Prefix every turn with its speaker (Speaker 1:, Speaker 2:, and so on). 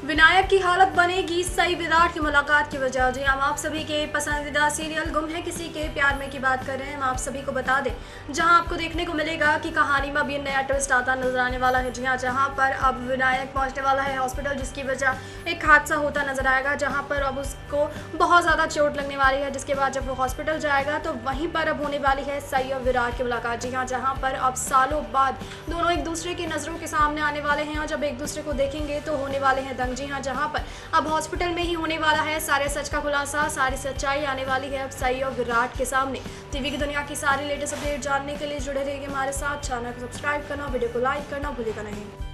Speaker 1: विनायक की हालत बनेगी सही। विराट की मुलाकात की वजह जी हम आप सभी के पसंदीदा सीरियल गुम है। किसी के प्यार में की बात कर रहे हैं, हम आप सभी को बता दें। जहाँ आपको देखने को मिलेगा कि कहानी में अभी नया ट्विस्ट आता नज़र आने वाला है। जी हाँ जहाँ पर अब विनायक पहुँचने वाला है हॉस्पिटल जिसकी वजह एक हादसा होता नज़र आएगा, जहाँ पर अब उसको बहुत ज़्यादा चोट लगने वाली है। जिसके बाद जब वो हॉस्पिटल जाएगा तो वहीं पर अब होने वाली है सई और विराट की मुलाकात। जी हाँ जहाँ पर अब सालों बाद दोनों एक दूसरे की नज़रों के सामने आने वाले हैं और जब एक दूसरे को देखेंगे तो होने वाले हैं दंग। जी हाँ जहाँ पर अब हॉस्पिटल में ही होने वाला है सारे सच का खुलासा, सारी सच्चाई आने वाली है अब सही और विराट के सामने। टीवी की दुनिया की सारी लेटेस्ट अपडेट जानने के लिए जुड़े रहिए हमारे साथ। चैनल को सब्सक्राइब करना वीडियो को लाइक करना भूलेगा नहीं।